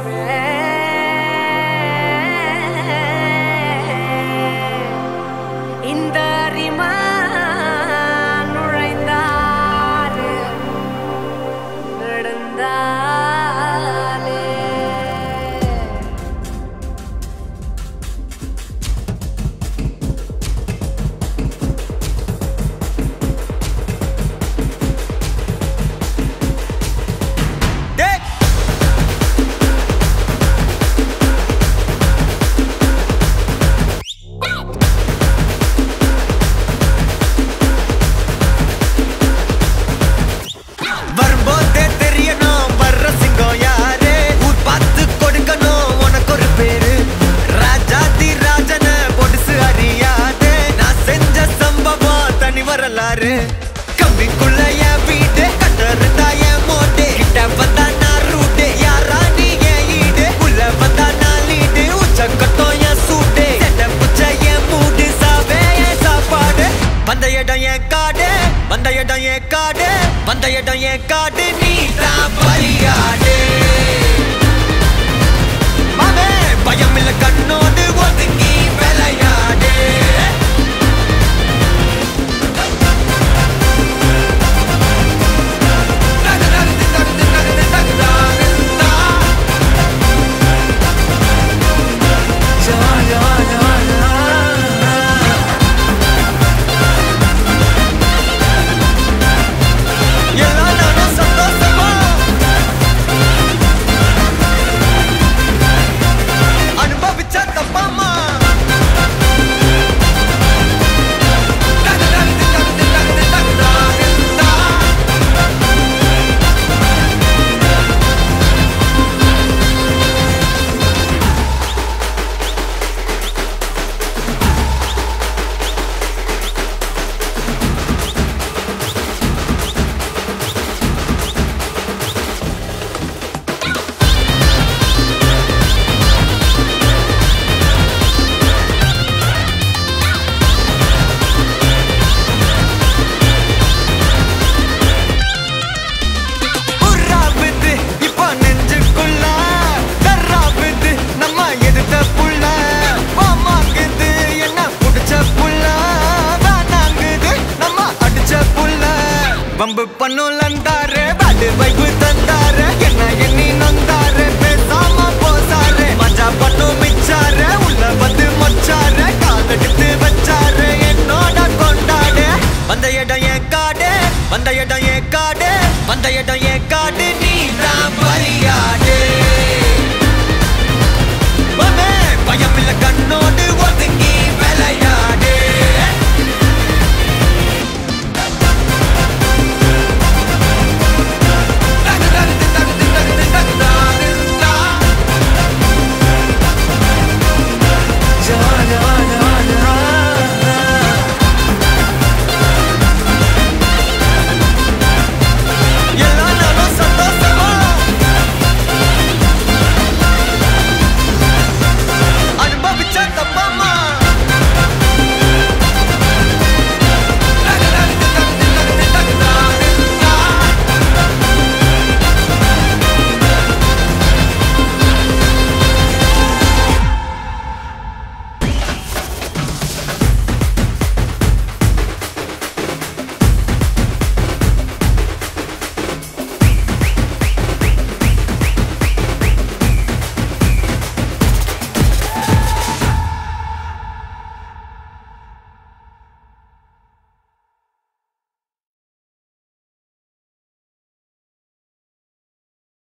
friend. வந்த இடம் என் காடு வம்பு பண்ணும் லந்தாரு பாடு வைப்பு தந்தாரு என்ன எண்ணி நந்தாரு பேசாம போசாரு மஜா பண்ணும் மிச்சாரு உள்ள வந்து மச்சாரு காலெடுத்து வச்சாரு என்னோட கொண்டாடு. வந்த இடம் என் காடு வந்த இடம் என் காடு வந்த இடம் என்